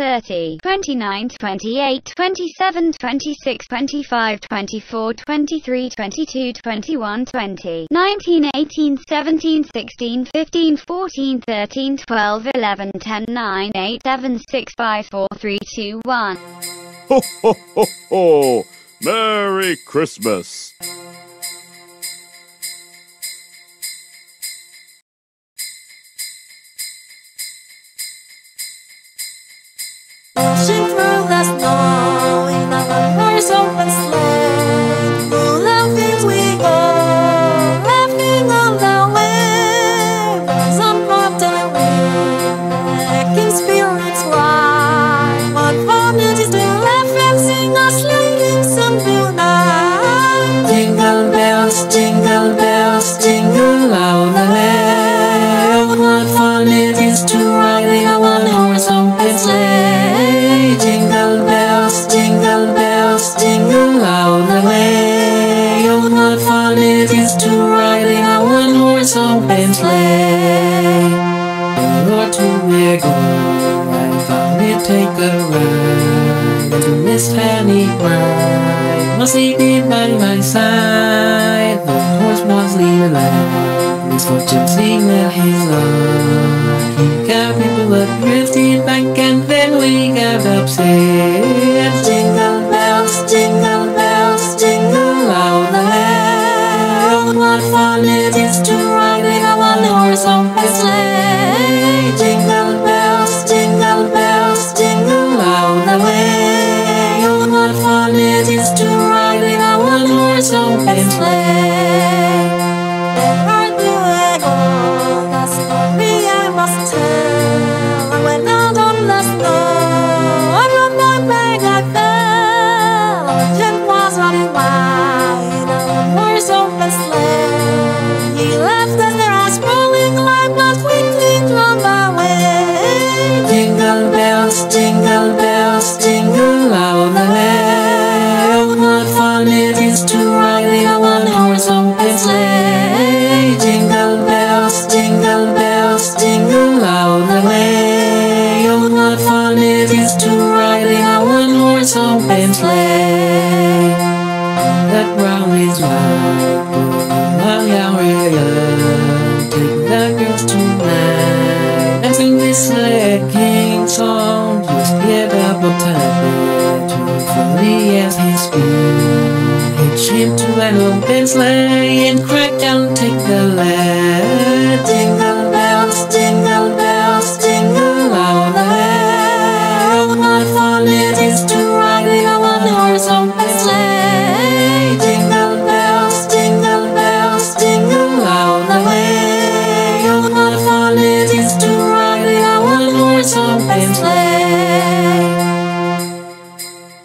30, 29, 28, 27, 26, 25, 24, 23, 22, 21, 20, 19, 18, 17, 16, 15, 14, 13, 12, 11, 10, 9, 8, 7, 6, 5, 4, 3, 2, 1. Ho, ho, ho, ho! Merry Christmas!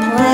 Much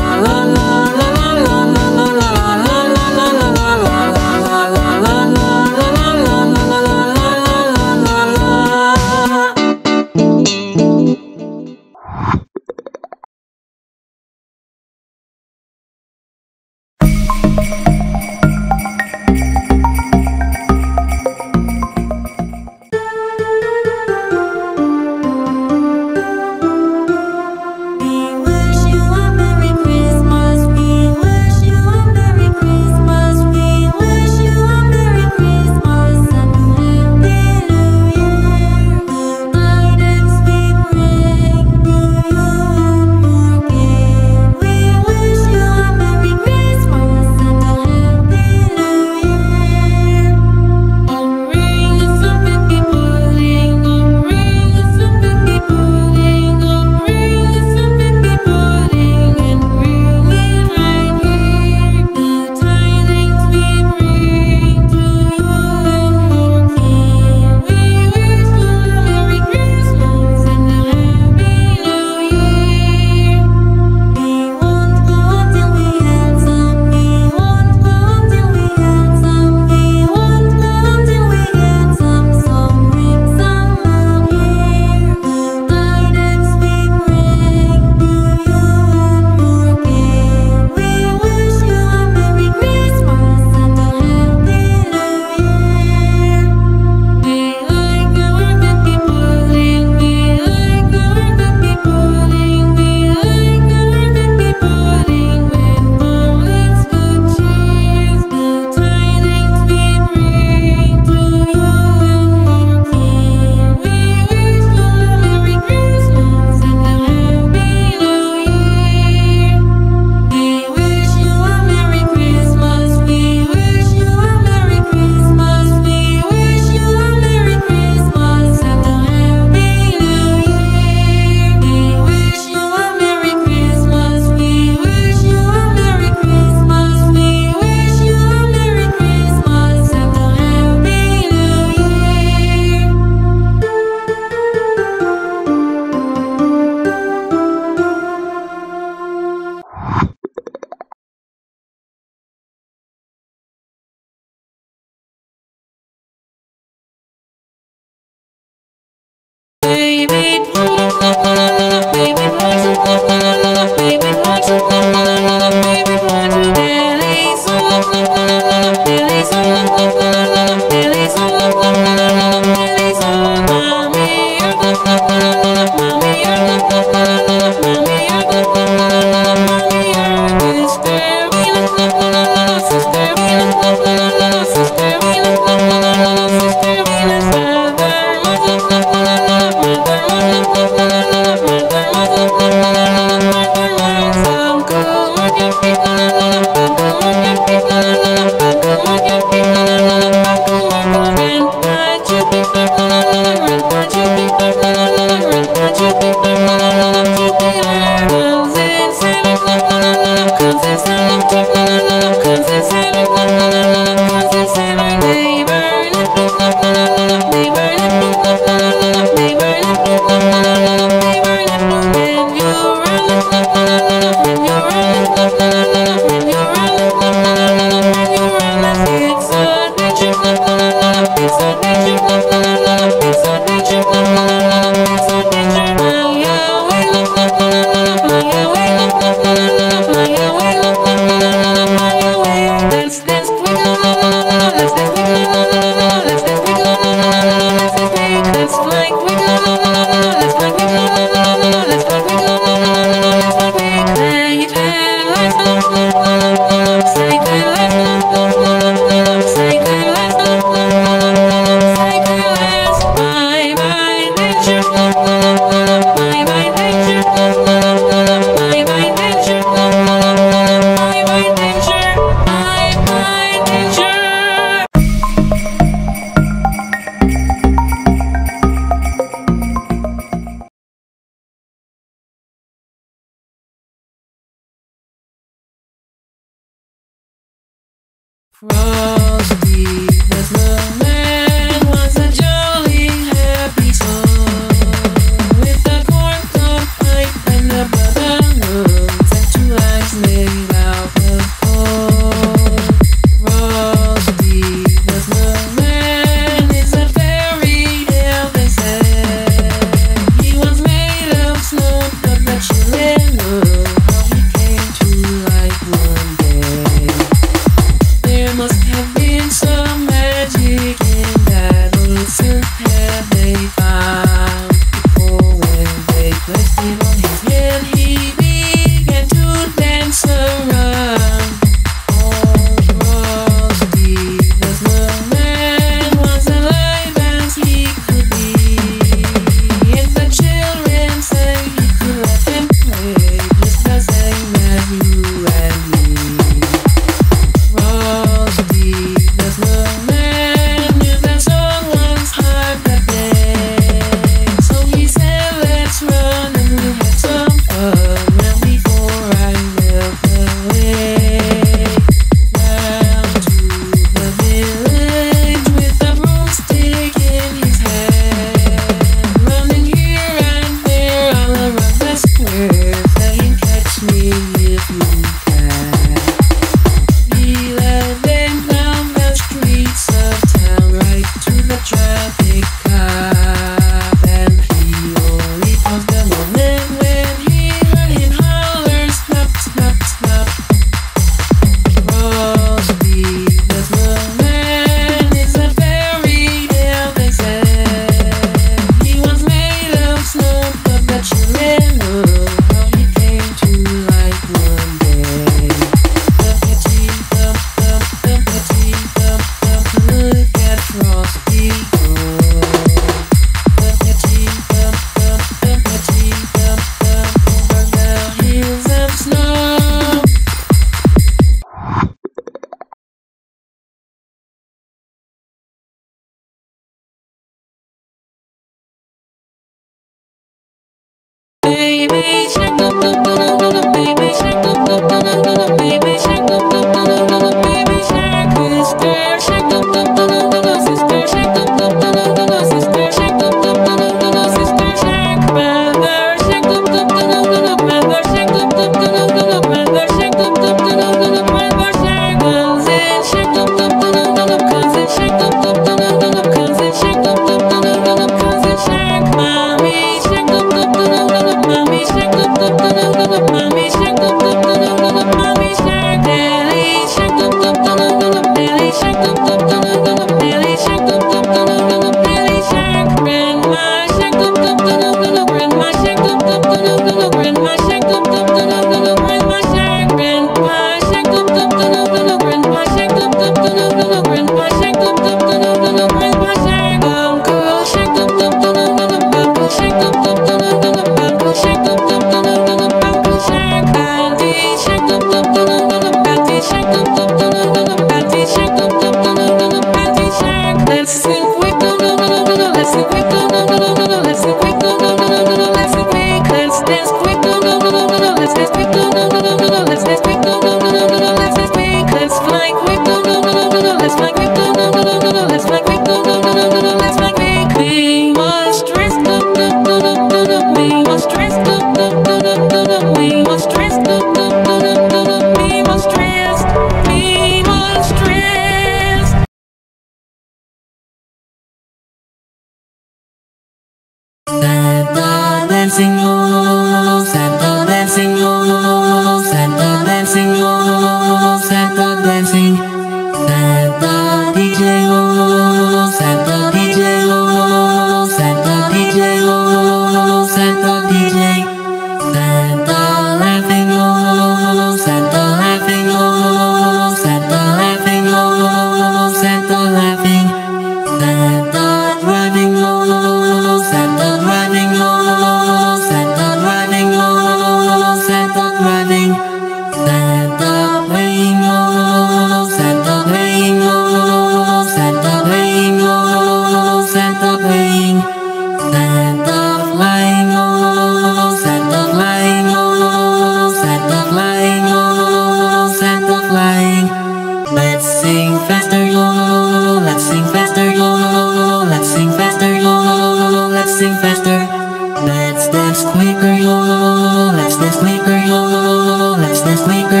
sleeping.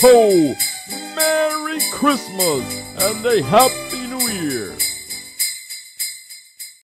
Ho! Merry Christmas and a Happy